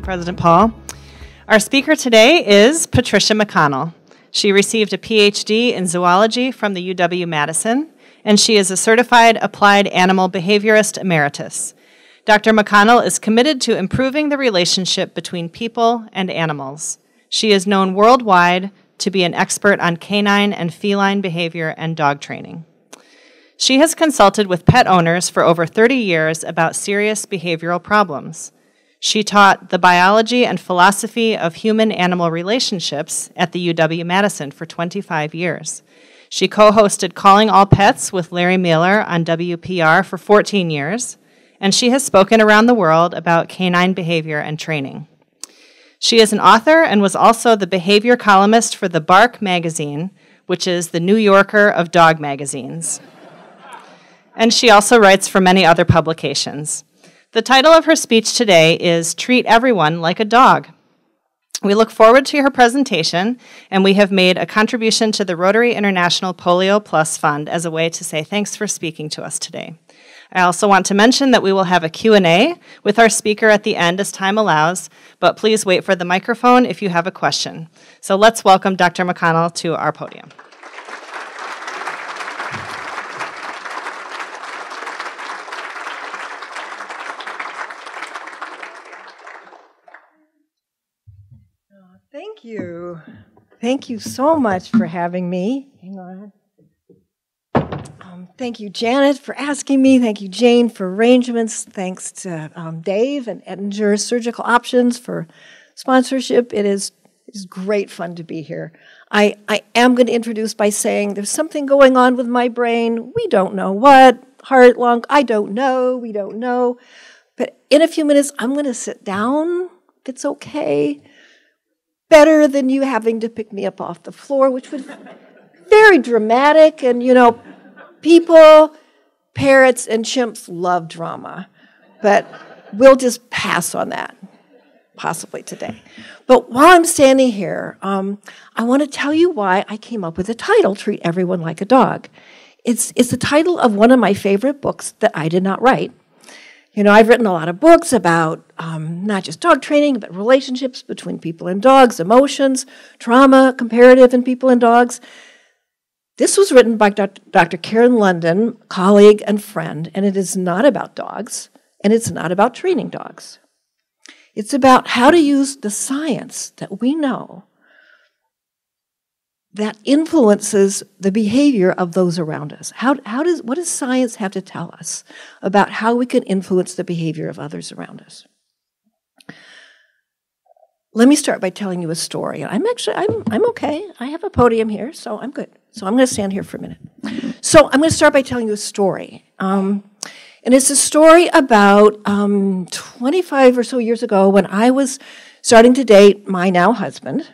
You, President Paul. Our speaker today is Patricia McConnell. She received a PhD in zoology from the UW Madison, and she is a certified applied animal behaviorist emeritus. Dr. McConnell is committed to improving the relationship between people and animals. She is known worldwide to be an expert on canine and feline behavior and dog training. She has consulted with pet owners for over 30 years about serious behavioral problems. She taught the biology and philosophy of human animal relationships at the UW Madison for 25 years. She co hosted Calling All Pets with Larry Miller on WPR for 14 years, and she has spoken around the world about canine behavior and training. She is an author and was also the behavior columnist for the Bark magazine, which is the New Yorker of dog magazines. and she also writes for many other publications. The title of her speech today is Treat Everyone Like a Dog. We look forward to her presentation, and we have made a contribution to the Rotary International Polio Plus Fund as a way to say thanks for speaking to us today. I also want to mention that we will have a Q&A with our speaker at the end as time allows, but please wait for the microphone if you have a question. So let's welcome Dr. McConnell to our podium. Thank you. Thank you so much for having me. Hang on. Um, thank you, Janet, for asking me. Thank you, Jane, for arrangements. Thanks to um, Dave and Ettinger Surgical Options for sponsorship. It is, is great fun to be here. I, I am going to introduce by saying there's something going on with my brain. We don't know what. Heart, lung, I don't know. We don't know. But in a few minutes, I'm going to sit down, it's okay. Better than you having to pick me up off the floor, which would very dramatic and, you know, People, parrots, and chimps love drama, but we'll just pass on that, possibly today. But while I'm standing here, um, I want to tell you why I came up with the title, Treat Everyone Like a Dog. It's, it's the title of one of my favorite books that I did not write. You know, I've written a lot of books about um, not just dog training, but relationships between people and dogs, emotions, trauma, comparative in people and dogs. This was written by Dr. Karen London, colleague and friend, and it is not about dogs, and it's not about training dogs. It's about how to use the science that we know that influences the behavior of those around us. How, how does, what does science have to tell us about how we can influence the behavior of others around us? Let me start by telling you a story. I'm actually, I'm, I'm okay. I have a podium here, so I'm good. So I'm going to stand here for a minute. So I'm going to start by telling you a story. Um, and it's a story about um, 25 or so years ago when I was starting to date my now husband.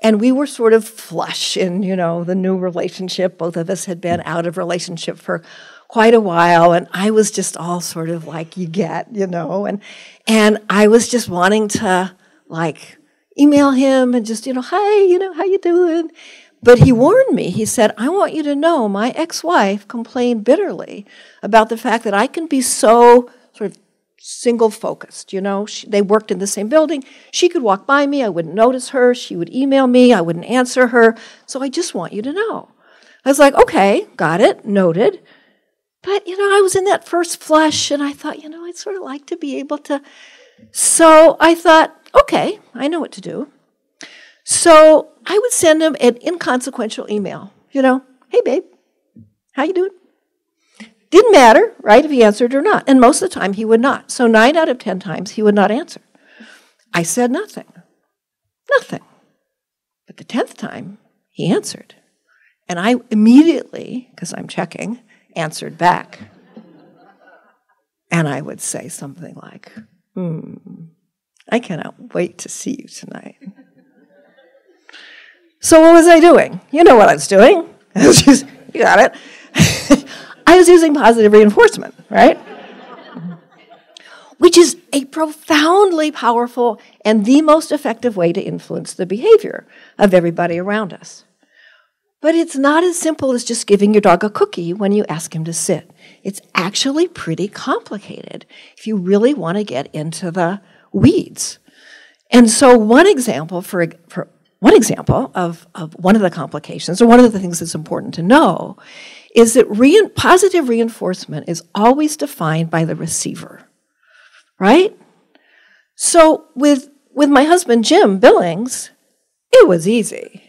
And we were sort of flush in, you know, the new relationship. Both of us had been out of relationship for quite a while. And I was just all sort of like you get, you know, and, and I was just wanting to like email him and just, you know, hi, you know, how you doing? But he warned me. He said, I want you to know my ex wife complained bitterly about the fact that I can be so sort of single focused. You know, she, they worked in the same building. She could walk by me, I wouldn't notice her. She would email me, I wouldn't answer her. So I just want you to know. I was like, okay, got it, noted. But, you know, I was in that first flush and I thought, you know, I'd sort of like to be able to. So I thought, okay, I know what to do. So I would send him an inconsequential email. You know, hey babe, how you doing? Didn't matter, right, if he answered or not. And most of the time he would not. So nine out of ten times he would not answer. I said nothing. Nothing. But the tenth time he answered. And I immediately, because I'm checking, answered back. And I would say something like, hmm, I cannot wait to see you tonight. So what was I doing? You know what I was doing. I was just, you got it. I was using positive reinforcement, right? Which is a profoundly powerful and the most effective way to influence the behavior of everybody around us. But it's not as simple as just giving your dog a cookie when you ask him to sit. It's actually pretty complicated if you really want to get into the weeds. And so one example for, for one example of, of one of the complications, or one of the things that's important to know, is that re- positive reinforcement is always defined by the receiver, right? So with, with my husband, Jim Billings, it was easy.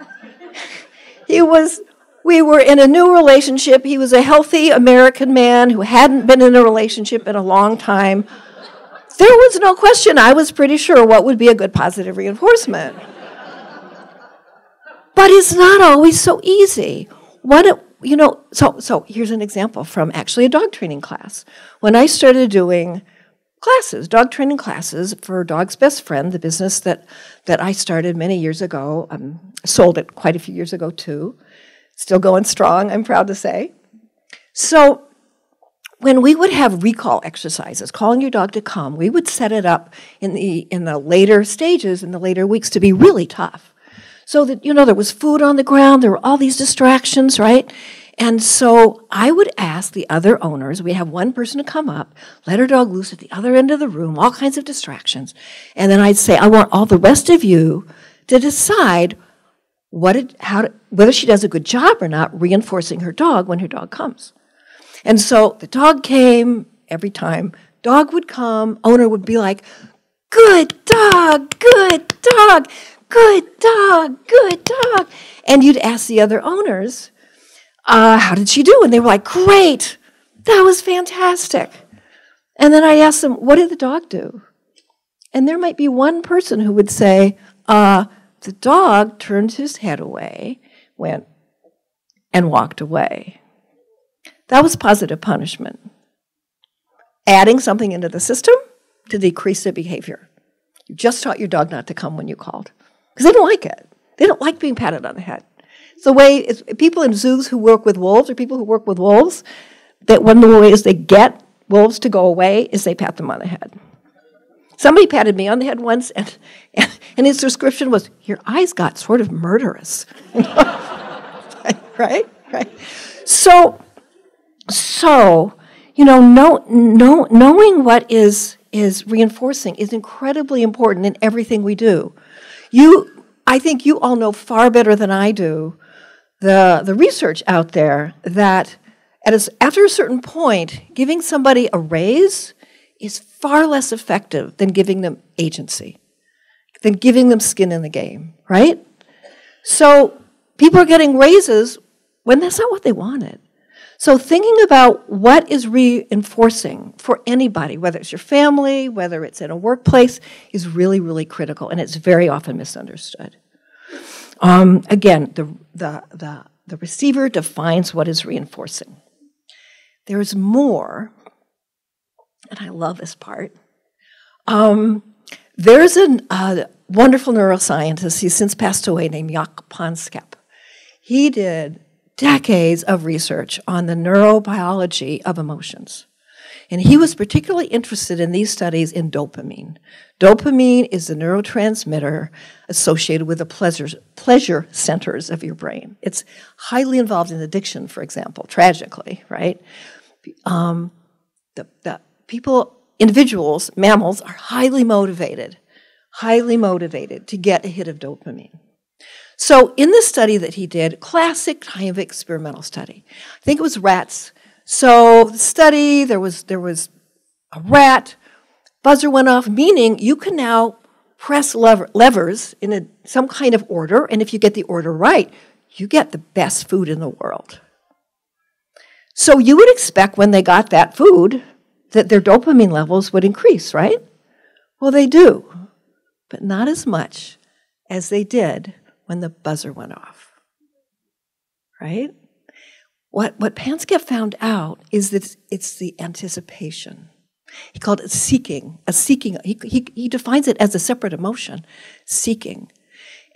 he was, we were in a new relationship. He was a healthy American man who hadn't been in a relationship in a long time. There was no question, I was pretty sure what would be a good positive reinforcement. but it's not always so easy. What it, you know, so, so here's an example from actually a dog training class. When I started doing classes, dog training classes for Dog's Best Friend, the business that, that I started many years ago, um, sold it quite a few years ago too. Still going strong, I'm proud to say. So when we would have recall exercises, calling your dog to come, we would set it up in the, in the later stages, in the later weeks, to be really tough. So that, you know, there was food on the ground, there were all these distractions, right? And so I would ask the other owners, we have one person to come up, let her dog loose at the other end of the room, all kinds of distractions. And then I'd say, I want all the rest of you to decide what it, how whether she does a good job or not reinforcing her dog when her dog comes. And so the dog came every time. Dog would come, owner would be like, good dog, good dog, good dog, good dog. And you'd ask the other owners, uh, how did she do? And they were like, great, that was fantastic. And then I asked them, what did the dog do? And there might be one person who would say, uh, the dog turned his head away, went, and walked away. That was positive punishment. Adding something into the system to decrease the behavior. You just taught your dog not to come when you called because they don't like it. They don't like being patted on the head. It's the way it's, people in zoos who work with wolves or people who work with wolves, that one of the ways they get wolves to go away is they pat them on the head. Somebody patted me on the head once, and, and his description was, Your eyes got sort of murderous. right? Right? So, so you know, know, know, knowing what is, is reinforcing is incredibly important in everything we do. You, I think you all know far better than I do the, the research out there that at a, after a certain point, giving somebody a raise is far less effective than giving them agency, than giving them skin in the game, right? So people are getting raises when that's not what they wanted. So thinking about what is reinforcing for anybody, whether it's your family, whether it's in a workplace, is really, really critical, and it's very often misunderstood. Um, again, the, the, the, the receiver defines what is reinforcing. There's more, and I love this part. Um, there's a uh, wonderful neuroscientist, he's since passed away, named Jak Panksepp. He did decades of research on the neurobiology of emotions. And he was particularly interested in these studies in dopamine. Dopamine is the neurotransmitter associated with the pleasure, pleasure centers of your brain. It's highly involved in addiction, for example, tragically, right? Um, the, the people, individuals, mammals, are highly motivated, highly motivated to get a hit of dopamine. So, in the study that he did, classic kind of experimental study, I think it was rats so the study, there was there was a rat, buzzer went off, meaning you can now press lever, levers in a, some kind of order, and if you get the order right, you get the best food in the world. So you would expect when they got that food that their dopamine levels would increase, right? Well, they do, but not as much as they did when the buzzer went off. Right? What, what Panksepp found out is that it's the anticipation. He called it seeking, a seeking. He, he, he defines it as a separate emotion, seeking.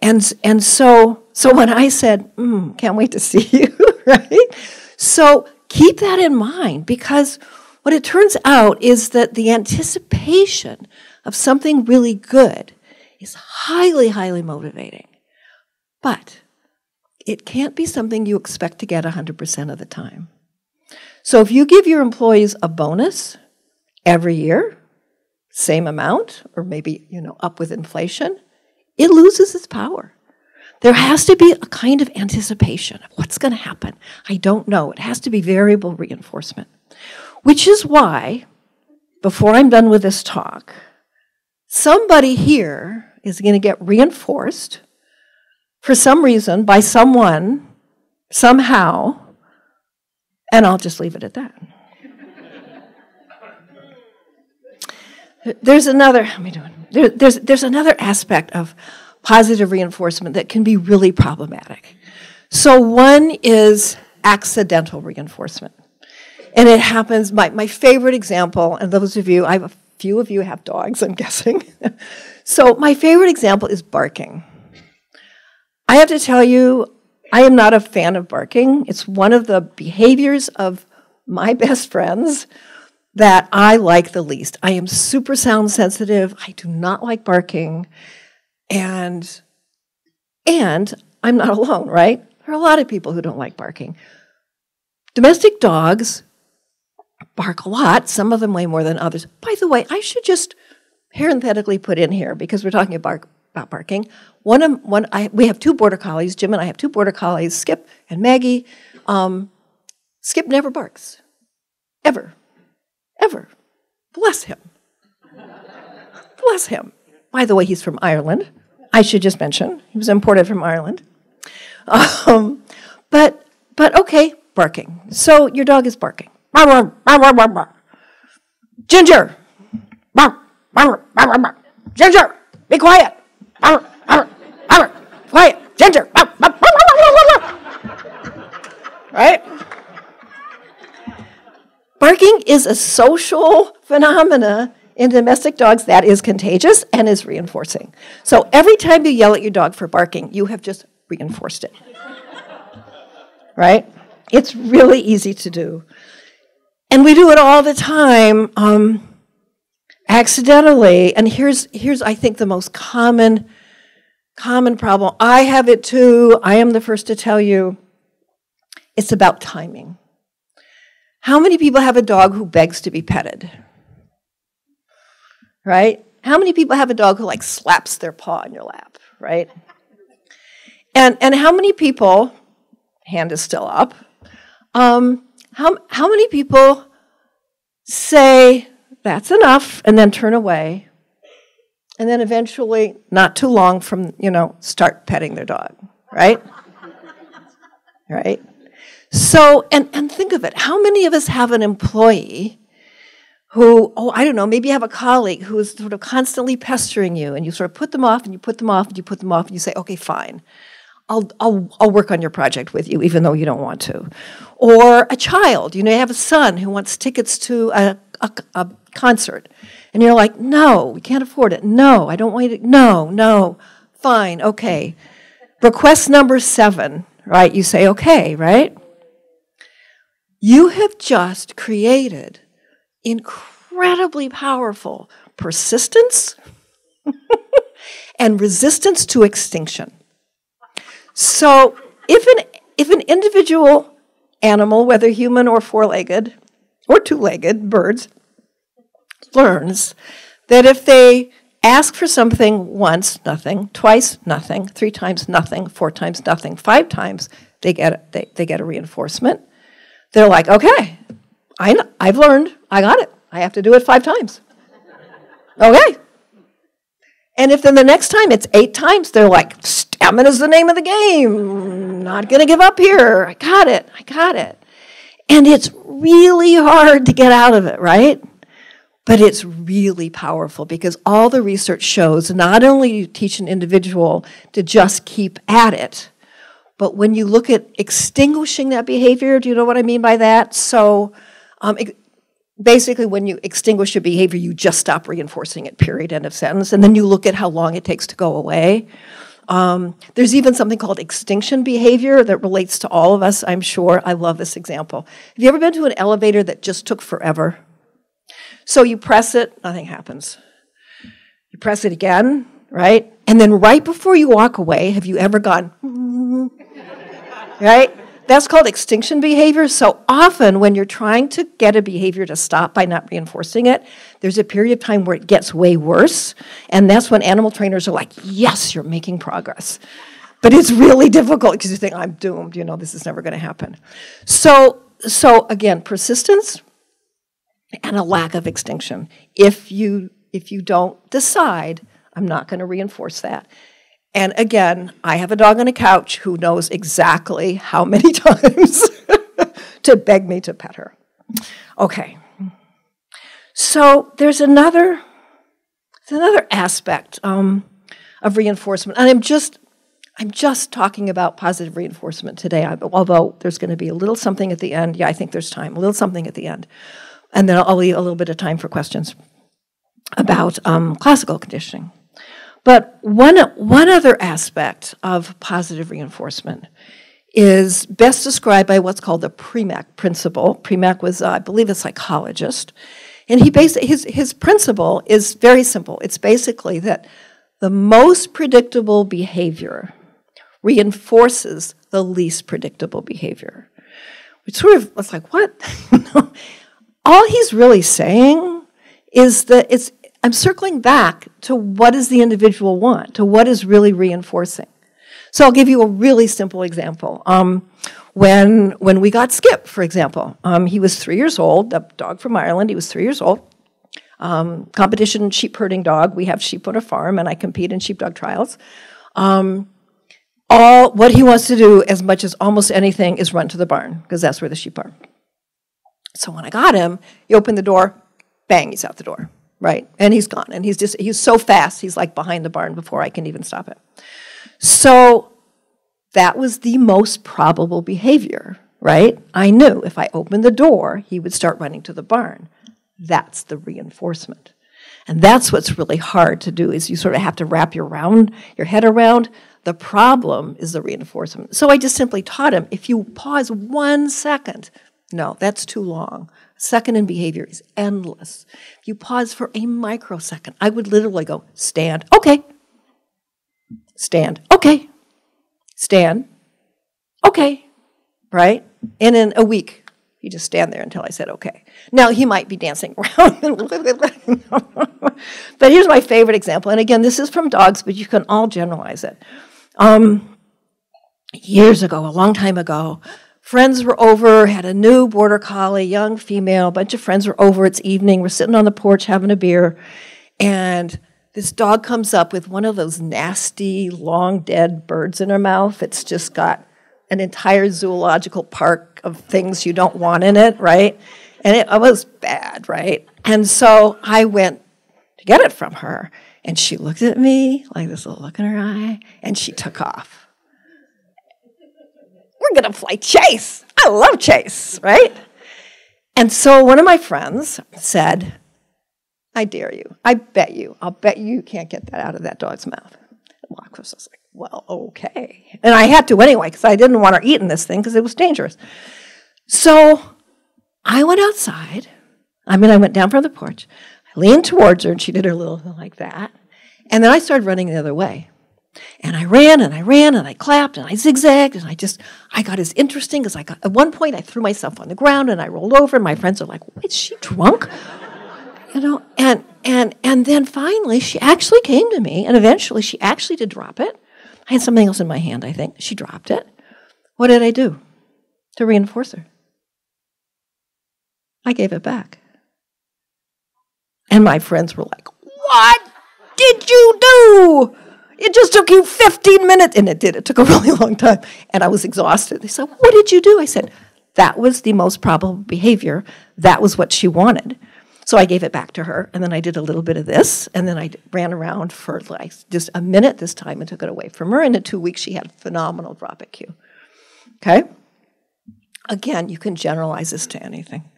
And, and so, so when I said, mm, can't wait to see you, right? So keep that in mind because what it turns out is that the anticipation of something really good is highly, highly motivating. But it can't be something you expect to get 100% of the time. So if you give your employees a bonus every year, same amount, or maybe, you know, up with inflation, it loses its power. There has to be a kind of anticipation of what's going to happen. I don't know. It has to be variable reinforcement, which is why, before I'm done with this talk, somebody here is going to get reinforced for some reason by someone, somehow, and I'll just leave it at that. there's another, how am I doing? There, there's, there's another aspect of positive reinforcement that can be really problematic. So, one is accidental reinforcement. And it happens, my, my favorite example, and those of you, I have a few of you have dogs, I'm guessing. so, my favorite example is barking. I have to tell you, I am not a fan of barking. It's one of the behaviors of my best friends that I like the least. I am super sound sensitive. I do not like barking. And and I'm not alone, right? There are a lot of people who don't like barking. Domestic dogs bark a lot, some of them way more than others. By the way, I should just parenthetically put in here because we're talking about, about barking. One of one I we have two border collies. Jim and I have two border collies, Skip and Maggie. Um, Skip never barks, ever, ever. Bless him. Bless him. By the way, he's from Ireland. I should just mention he was imported from Ireland. Um, but but okay, barking. So your dog is barking. Ginger, Ginger, be quiet. Quiet, Ginger. Right? Barking is a social phenomena in domestic dogs, that is contagious and is reinforcing. So every time you yell at your dog for barking, you have just reinforced it. right? It's really easy to do. And we do it all the time um, accidentally. And here's, here's, I think, the most common, common problem. I have it too. I am the first to tell you it's about timing. How many people have a dog who begs to be petted? right? How many people have a dog who like slaps their paw in your lap, right? And and how many people, hand is still up, um, how how many people say that's enough and then turn away, and then eventually, not too long from you know, start petting their dog, right? right? So and and think of it, how many of us have an employee who, oh, I don't know, maybe you have a colleague who is sort of constantly pestering you, and you sort of put them off, and you put them off, and you put them off, and you say, okay, fine. I'll, I'll, I'll work on your project with you, even though you don't want to. Or a child, you know, you have a son who wants tickets to a, a, a concert, and you're like, no, we can't afford it. No, I don't want to, no, no, fine, okay. Request number seven, right? You say, okay, right? You have just created incredibly powerful persistence and resistance to extinction. So, if an, if an individual animal, whether human or four legged or two legged birds, learns that if they ask for something once, nothing, twice, nothing, three times, nothing, four times, nothing, five times, they get, they, they get a reinforcement. They're like, okay, I, I've learned, I got it. I have to do it five times. Okay. And if then the next time it's eight times, they're like, stamina's the name of the game. Not going to give up here. I got it. I got it. And it's really hard to get out of it, right? But it's really powerful because all the research shows not only you teach an individual to just keep at it, but when you look at extinguishing that behavior, do you know what I mean by that? So, um, basically, when you extinguish a behavior, you just stop reinforcing it, period, end of sentence. And then you look at how long it takes to go away. Um, there's even something called extinction behavior that relates to all of us, I'm sure. I love this example. Have you ever been to an elevator that just took forever? So you press it, nothing happens. You press it again, right? And then right before you walk away, have you ever gone, right? That's called extinction behavior. So often, when you're trying to get a behavior to stop by not reinforcing it, there's a period of time where it gets way worse. And that's when animal trainers are like, yes, you're making progress. But it's really difficult because you think, I'm doomed, you know, this is never going to happen. So, so again, persistence and a lack of extinction. If you, if you don't decide, I'm not going to reinforce that. And again, I have a dog on a couch who knows exactly how many times to beg me to pet her. Okay. So there's another, there's another aspect um, of reinforcement, and I'm just I'm just talking about positive reinforcement today. Although there's going to be a little something at the end. Yeah, I think there's time. A little something at the end, and then I'll leave a little bit of time for questions about um, classical conditioning. But one, one other aspect of positive reinforcement is best described by what's called the Premack principle. Premack was, uh, I believe, a psychologist. And he basically, his, his principle is very simple. It's basically that the most predictable behavior reinforces the least predictable behavior. Which sort of was like, what? All he's really saying is that it's I'm circling back to what does the individual want, to what is really reinforcing. So I'll give you a really simple example. Um, when, when we got Skip, for example, um, he was three years old, a dog from Ireland, he was three years old. Um, competition sheep herding dog. We have sheep on a farm, and I compete in sheepdog trials. Um, all what he wants to do, as much as almost anything, is run to the barn because that's where the sheep are. So when I got him, he opened the door, bang, he's out the door right? And he's gone. And he's just, he's so fast, he's like behind the barn before I can even stop it. So that was the most probable behavior, right? I knew if I opened the door, he would start running to the barn. That's the reinforcement. And that's what's really hard to do is you sort of have to wrap your round your head around the problem is the reinforcement. So I just simply taught him if you pause one second, no, that's too long. Second in behavior is endless. If you pause for a microsecond, I would literally go, stand, okay. Stand, okay. Stand, okay. Right? And in a week, you just stand there until I said okay. Now he might be dancing around. but here's my favorite example. And again, this is from dogs, but you can all generalize it. Um, years ago, a long time ago, friends were over, had a new border collie, young female, a bunch of friends were over. It's evening. We're sitting on the porch having a beer, and this dog comes up with one of those nasty, long dead birds in her mouth. It's just got an entire zoological park of things you don't want in it, right? And it, it was bad, right? And so I went to get it from her, and she looked at me like this little look in her eye, and she took off going to play chase. I love chase, right? And so one of my friends said, I dare you. I bet you. I'll bet you can't get that out of that dog's mouth. And Lockhurst was like, well, okay. And I had to anyway, because I didn't want her eating this thing because it was dangerous. So I went outside. I mean, I went down from the porch. I leaned towards her, and she did her little like that. And then I started running the other way. And I ran and I ran and I clapped and I zigzagged and I just, I got as interesting as I got. At one point, I threw myself on the ground and I rolled over and my friends are like, is she drunk? You know, and, and, and then finally she actually came to me and eventually she actually did drop it. I had something else in my hand, I think. She dropped it. What did I do to reinforce her? I gave it back. And my friends were like, What did you do? It just took you 15 minutes. And it did. It took a really long time. And I was exhausted. They said, What did you do? I said, That was the most probable behavior. That was what she wanted. So I gave it back to her. And then I did a little bit of this. And then I ran around for like just a minute this time and took it away from her. And in two weeks, she had a phenomenal drop at cue. Okay? Again, you can generalize this to anything.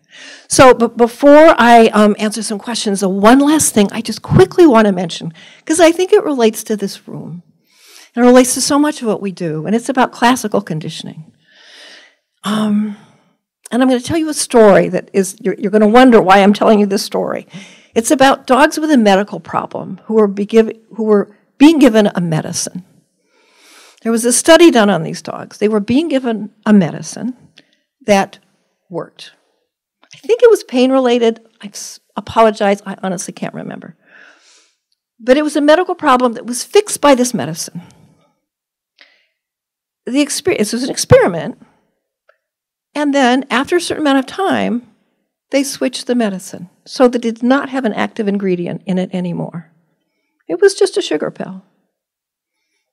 So, but before I um, answer some questions, the one last thing I just quickly want to mention, because I think it relates to this room. And it relates to so much of what we do, and it's about classical conditioning. Um, and I'm going to tell you a story that is, you're, you're going to wonder why I'm telling you this story. It's about dogs with a medical problem who were, give, who were being given a medicine. There was a study done on these dogs. They were being given a medicine that worked. I think it was pain related. I apologize, I honestly can't remember. But it was a medical problem that was fixed by this medicine. The experience was an experiment. And then, after a certain amount of time, they switched the medicine so that it did not have an active ingredient in it anymore. It was just a sugar pill.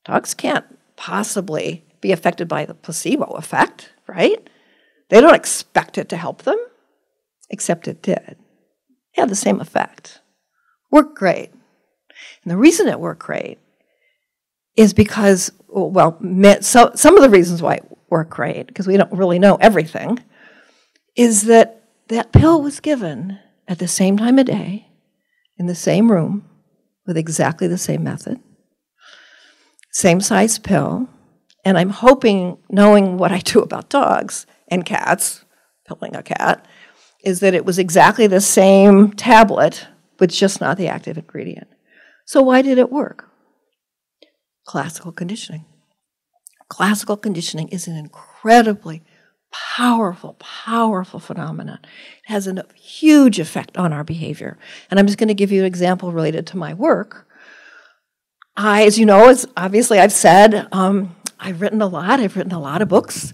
Dogs can't possibly be affected by the placebo effect, right? They don't expect it to help them, except it did. It had the same effect. Worked great. And the reason it worked great is because, well, so, some of the reasons why it worked great, because we don't really know everything, is that that pill was given at the same time of day, in the same room, with exactly the same method, same size pill. And I'm hoping, knowing what I do about dogs and cats, pilling a cat, is that it was exactly the same tablet, but just not the active ingredient. So, why did it work? Classical conditioning. Classical conditioning is an incredibly powerful, powerful phenomenon. It has a huge effect on our behavior. And I'm just going to give you an example related to my work. I, as you know, as obviously I've said, um, I've written a lot. I've written a lot of books.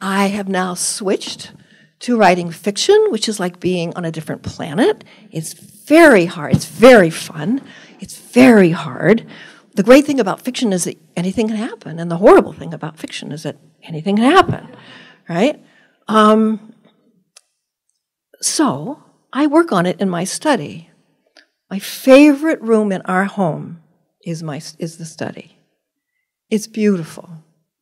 I have now switched to writing fiction, which is like being on a different planet. It's very hard. It's very fun. It's very hard. The great thing about fiction is that anything can happen, and the horrible thing about fiction is that anything can happen, right? Um, so I work on it in my study. My favorite room in our home is my is the study. It's beautiful.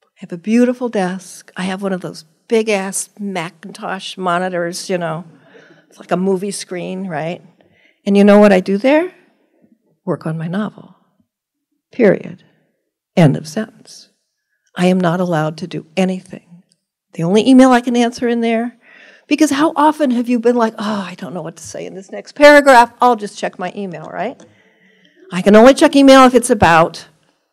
I have a beautiful desk. I have one of those big ass Macintosh monitors, you know. It's like a movie screen, right? And you know what I do there? Work on my novel. Period. End of sentence. I am not allowed to do anything. The only email I can answer in there, because how often have you been like, oh, I don't know what to say in this next paragraph, I'll just check my email, right? I can only check email if it's about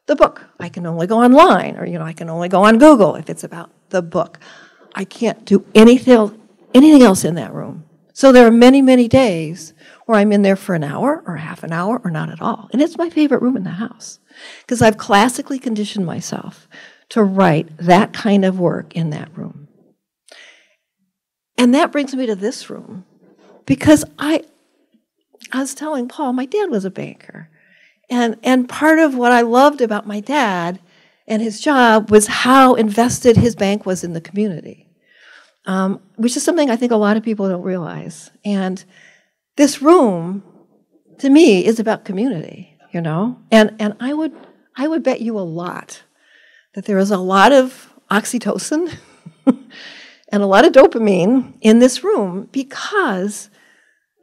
the book. I can only go online, or you know, I can only go on Google if it's about the book. I can't do anything, anything else in that room. So there are many, many days where I'm in there for an hour or half an hour or not at all. And it's my favorite room in the house because I've classically conditioned myself to write that kind of work in that room. And that brings me to this room because I, I was telling Paul, my dad was a banker. And, and part of what I loved about my dad and his job was how invested his bank was in the community um, which is something I think a lot of people don't realize. And this room, to me, is about community, you know? And, and I, would, I would bet you a lot that there is a lot of oxytocin and a lot of dopamine in this room because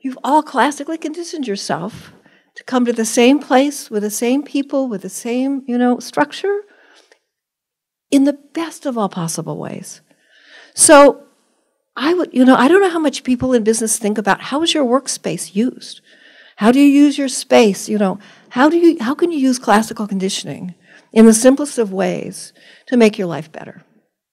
you've all classically conditioned yourself to come to the same place with the same people with the same you know structure in the best of all possible ways so I would, you know, I don't know how much people in business think about how is your workspace used? How do you use your space? You know, how do you how can you use classical conditioning in the simplest of ways to make your life better?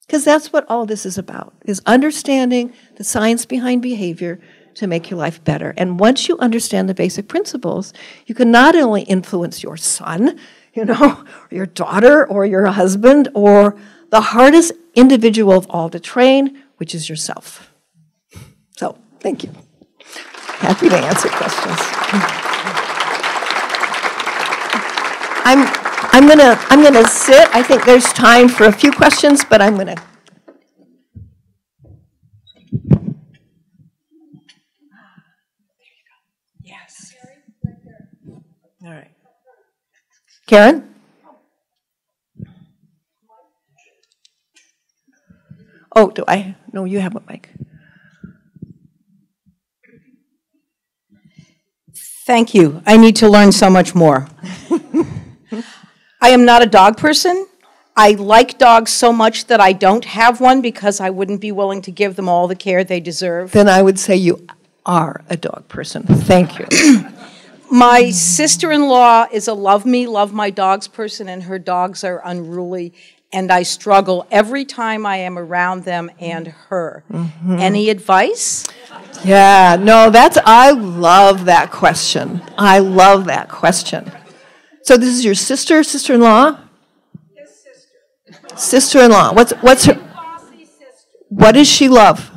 Because that's what all this is about, is understanding the science behind behavior to make your life better. And once you understand the basic principles, you can not only influence your son, you know, your daughter or your husband or the hardest individual of all to train, which is yourself. So, thank you. Happy to answer questions. I'm, I'm gonna I'm gonna sit. I think there's time for a few questions, but I'm gonna. Yes. All right. Karen? Oh, do I? No, you have a mic. Thank you. I need to learn so much more. I am not a dog person. I like dogs so much that I don't have one because I wouldn't be willing to give them all the care they deserve. Then I would say you are a dog person. Thank you. my sister in law is a love me, love my dogs person, and her dogs are unruly and I struggle every time I am around them and her. Mm-hmm. Any advice? Yeah, no, that's, I love that question. I love that question. So this is your sister, sister-in-law? sister. Sister-in-law. What's, what's her? What does she love?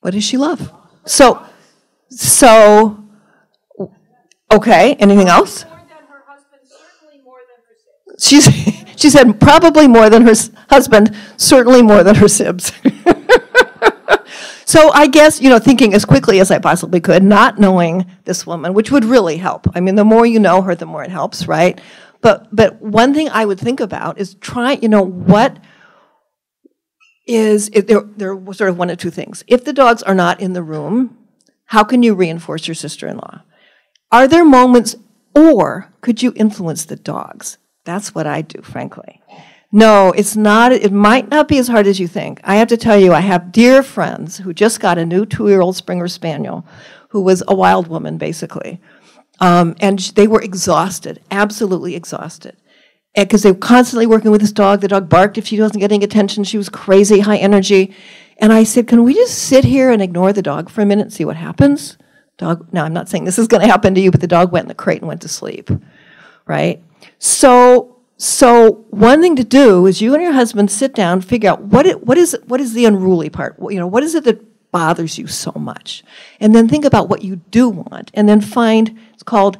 What does she love? So, so, okay, anything else? She's, she said probably more than her husband, certainly more than her sibs. So I guess, you know, thinking as quickly as I possibly could, not knowing this woman, which would really help. I mean, the more you know her, the more it helps, right? But, but one thing I would think about is try, you know, what is, there, there sort of one of two things. If the dogs are not in the room, how can you reinforce your sister-in-law? Are there moments, or could you influence the dogs? That's what I do, frankly. No, it's not, it might not be as hard as you think. I have to tell you, I have dear friends who just got a new two year old Springer Spaniel who was a wild woman, basically. Um, and they were exhausted, absolutely exhausted. Because they were constantly working with this dog. The dog barked if she wasn't getting attention. She was crazy, high energy. And I said, Can we just sit here and ignore the dog for a minute and see what happens? Dog, now I'm not saying this is going to happen to you, but the dog went in the crate and went to sleep, right? So, so one thing to do is you and your husband sit down, figure out what it, what is what is the unruly part. You know, what is it that bothers you so much, and then think about what you do want, and then find it's called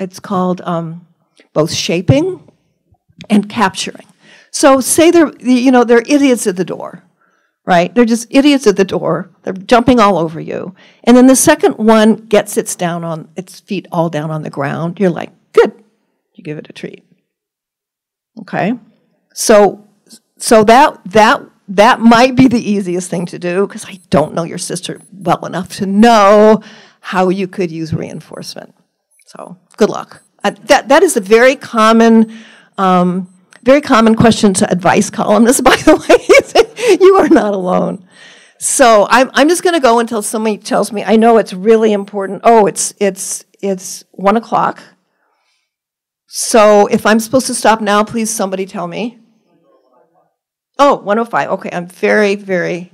it's called um, both shaping and capturing. So say they're you know they're idiots at the door, right? They're just idiots at the door. They're jumping all over you, and then the second one gets its down on its feet all down on the ground. You're like, good, you give it a treat. Okay? So so that that that might be the easiest thing to do because I don't know your sister well enough to know how you could use reinforcement. So good luck. Uh, that that is a very common um, very common question to advice columnists. By the way, you are not alone. So I'm I'm just going to go until somebody tells me. I know it's really important. Oh, it's it's it's one o'clock. So if I'm supposed to stop now, please somebody tell me. Oh, 105. Okay, I'm very, very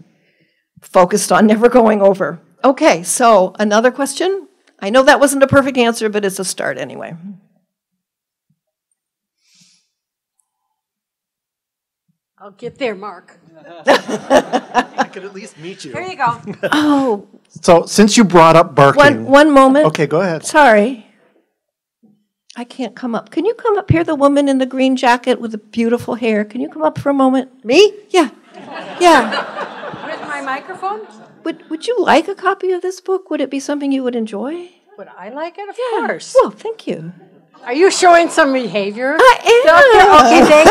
focused on never going over. Okay, so another question? I know that wasn't a perfect answer, but it's a start anyway. I'll get there, Mark. I could at least meet you. There you go. Oh, So since you brought up barking, one, one moment. okay, go ahead. Sorry. I can't come up. Can you come up here, the woman in the green jacket with the beautiful hair? Can you come up for a moment? Me? Yeah. Yeah. With my microphone? Would, would you like a copy of this book? Would it be something you would enjoy? Would I like it? Of Yeah. course. Well, thank you. Are you showing some behavior? Thank you. Okay, thank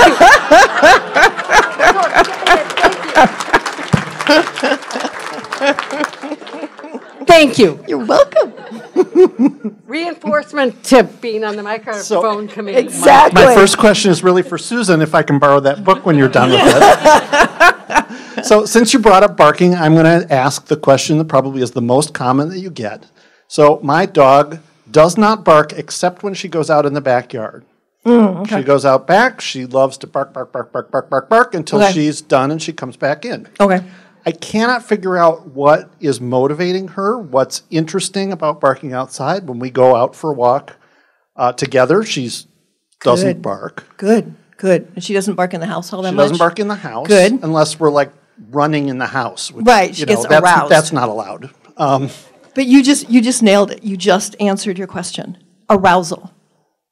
you. Thank you. You're welcome. Reinforcement to being on the microphone committee. Exactly. My first question is really for Susan, if I can borrow that book when you're done with it. So since you brought up barking, I'm going to ask the question that probably is the most common that you get. So my dog does not bark except when she goes out in the backyard. Mm, okay. She goes out back, she loves to bark, bark, bark, bark, bark, bark, bark until Okay. she's done and she comes back in. Okay. I cannot figure out what is motivating her, what's interesting about barking outside. When we go out for a walk uh, together, she doesn't Good. bark. Good. Good. And she doesn't bark in the house all that She much. doesn't bark in the house. Good. Unless we're like running in the house. which, Right, she you know, gets that's, aroused. That's not allowed. Um, But you just you just nailed it. You just answered your question. Arousal.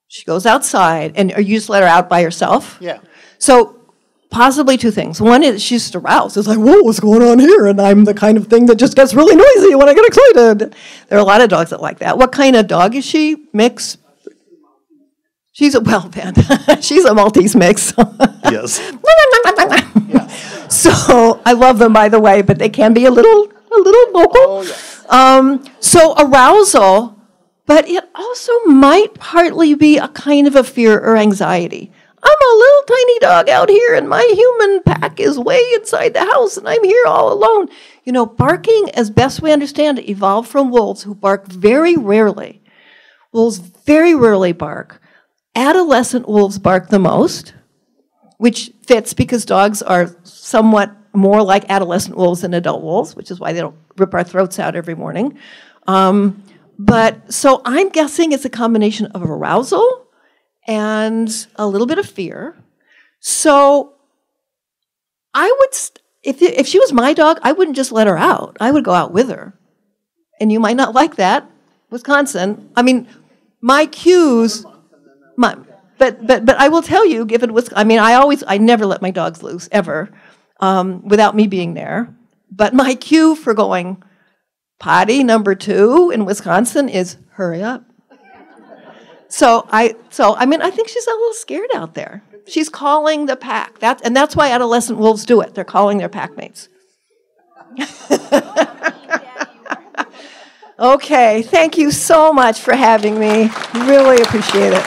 She goes outside, and or you just let her out by herself. yeah. So possibly two things. One is she's just aroused. It's like, whoa, what's going on here? And I'm the kind of thing that just gets really noisy when I get excited. There are a lot of dogs that like that. What kind of dog is she? Mix. She's a well, man. she's a Maltese mix. Yes. So I love them, by the way, but they can be a little, a little vocal. Oh um, so arousal, but it also might partly be a kind of a fear or anxiety. I'm a little tiny dog out here, and my human pack is way inside the house, and I'm here all alone. You know, barking, as best we understand it, evolved from wolves who bark very rarely. Wolves very rarely bark. Adolescent wolves bark the most which fits because dogs are somewhat more like adolescent wolves than adult wolves, which is why they don't rip our throats out every morning. Um, but so I'm guessing it's a combination of arousal and a little bit of fear. So I would, if, if she was my dog, I wouldn't just let her out. I would go out with her. And you might not like that, Wisconsin. I mean, my cues, my, but, but, but I will tell you, given Wisconsin, I mean, I always, I never let my dogs loose, ever, um, without me being there. But my cue for going potty number two in Wisconsin is hurry up. So I, so I mean, I think she's a little scared out there. She's calling the pack. That, and that's why adolescent wolves do it. They're calling their pack mates. okay, thank you so much for having me. Really appreciate it.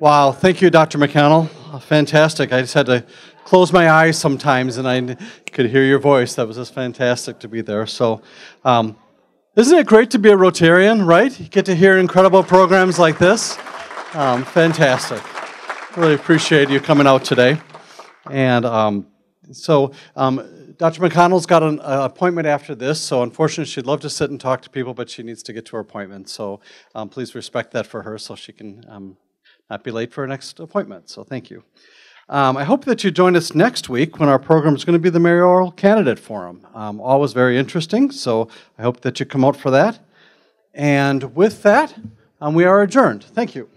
Wow, thank you, Dr. McConnell. Fantastic. I just had to close my eyes sometimes and I could hear your voice. That was just fantastic to be there. So, um, isn't it great to be a Rotarian, right? You get to hear incredible programs like this. Um, fantastic. Really appreciate you coming out today. And um, so, um, Dr. McConnell's got an uh, appointment after this, so unfortunately, she'd love to sit and talk to people, but she needs to get to her appointment. So, um, please respect that for her so she can um, not be late for her next appointment. So, thank you. Um, I hope that you join us next week when our program is going to be the Mayoral Candidate Forum. Um, always very interesting, so I hope that you come out for that. And with that, um, we are adjourned. Thank you.